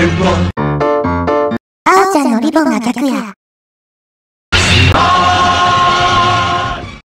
あおちゃんのリボンが逆や。